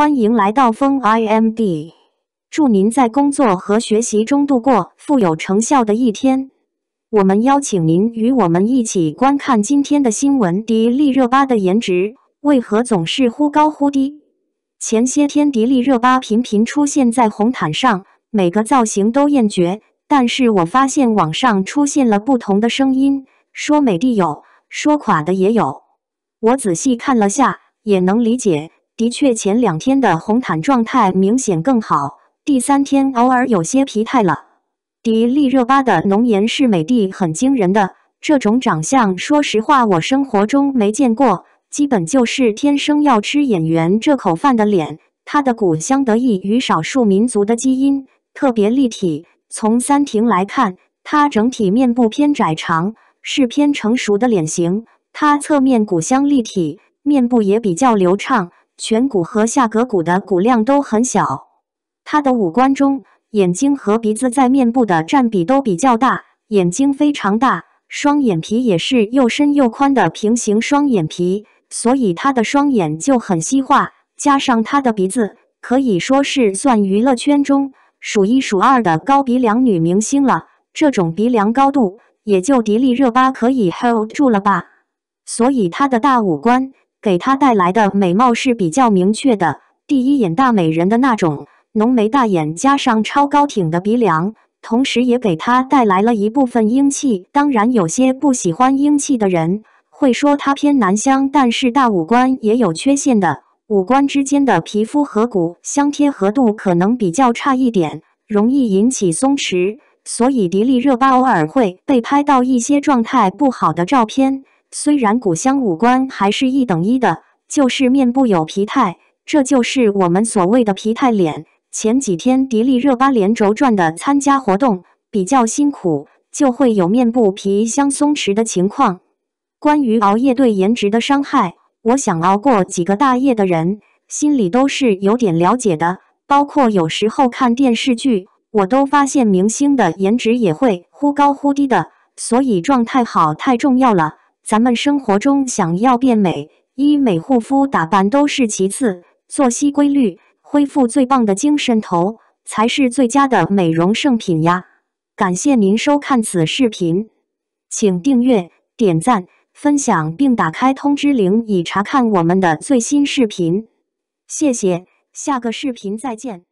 欢迎来到风 IMD，祝您在工作和学习中度过富有成效的一天。我们邀请您与我们一起观看今天的新闻：迪丽热巴的颜值为何总是忽高忽低？前些天，迪丽热巴频频出现在红毯上，每个造型都艳绝。但是我发现网上出现了不同的声音，说美的有，说垮的也有。我仔细看了下，也能理解。的确，前两天的红毯状态明显更好，第三天偶尔有些疲态了。迪丽热巴的浓颜是美的很惊人的，这种长相，说实话，我生活中没见过。基本就是天生要吃演员这口饭的脸，她的骨相得益于少数民族的基因，特别立体。从三庭来看，她整体面部偏窄长，是偏成熟的脸型。她侧面骨相立体，面部也比较流畅，颧骨和下颌骨的骨量都很小。她的五官中，眼睛和鼻子在面部的占比都比较大，眼睛非常大，双眼皮也是又深又宽的平行双眼皮。所以她的双眼就很西化，加上她的鼻子，可以说是算娱乐圈中数一数二的高鼻梁女明星了。这种鼻梁高度，也就迪丽热巴可以 hold 住了吧。所以她的大五官给她带来的美貌是比较明确的，第一眼大美人的那种浓眉大眼，加上超高挺的鼻梁，同时也给她带来了一部分英气。当然，有些不喜欢英气的人。会说她偏男香，但是大五官也有缺陷的。五官之间的皮肤和骨相贴合度可能比较差一点，容易引起松弛。所以迪丽热巴偶尔会被拍到一些状态不好的照片。虽然骨相五官还是一等一的，就是面部有疲态，这就是我们所谓的疲态脸。前几天迪丽热巴连轴转的参加活动，比较辛苦，就会有面部皮相松弛的情况。关于熬夜对颜值的伤害，我想熬过几个大夜的人心里都是有点了解的。包括有时候看电视剧，我都发现明星的颜值也会忽高忽低的。所以状态好太重要了。咱们生活中想要变美，医美、护肤、打扮都是其次，作息规律、恢复最棒的精神头才是最佳的美容圣品呀！感谢您收看此视频，请订阅、点赞。分享并打开通知铃，以查看我们的最新视频。谢谢，下个视频再见。